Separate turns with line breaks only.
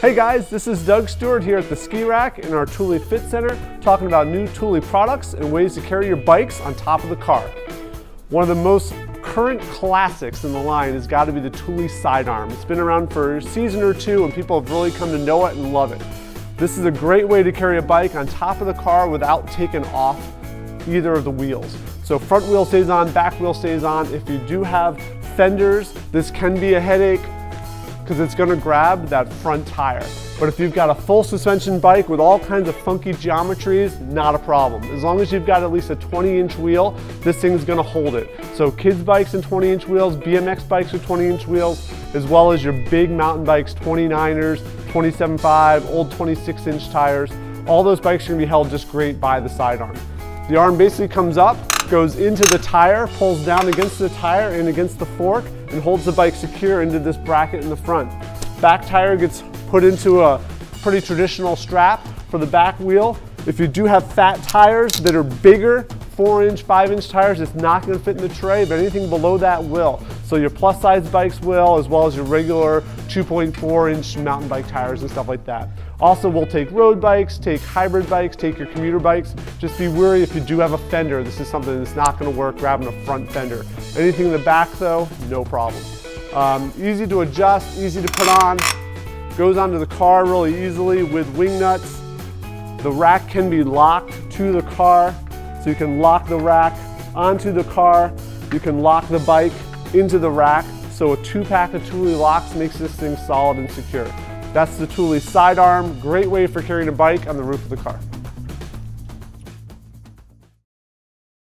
Hey guys, this is Doug Stewart here at the Skirack in our Thule Fit Center talking about new Thule products and ways to carry your bikes on top of the car. One of the most current classics in the line has got to be the Thule Sidearm. It's been around for a season or two and people have really come to know it and love it. This is a great way to carry a bike on top of the car without taking off either of the wheels. So front wheel stays on, back wheel stays on. If you do have fenders, this can be a headache because it's going to grab that front tire. But if you've got a full suspension bike with all kinds of funky geometries, not a problem. As long as you've got at least a 20 inch wheel, this thing's gonna hold it. So kids bikes and 20 inch wheels, BMX bikes with 20 inch wheels, as well as your big mountain bikes, 29ers, 27.5, old 26 inch tires, all those bikes are gonna be held just great by the sidearm. The arm basically comes up, goes into the tire, pulls down against the tire and against the fork, and holds the bike secure into this bracket in the front. Back tire gets put into a pretty traditional strap for the back wheel. If you do have fat tires that are bigger, four inch, five inch tires, it's not gonna fit in the tray, but anything below that will. So your plus size bikes will, as well as your regular 2.4 inch mountain bike tires and stuff like that. Also, we'll take road bikes, take hybrid bikes, take your commuter bikes. Just be wary if you do have a fender. This is something that's not gonna work grabbing a front fender. Anything in the back though, no problem. Um, easy to adjust, easy to put on, goes onto the car really easily with wing nuts. The rack can be locked to the car, so you can lock the rack onto the car. You can lock the bike into the rack. So a two pack of Thule locks makes this thing solid and secure. That's the Thule sidearm, great way for carrying a bike on the roof of the car.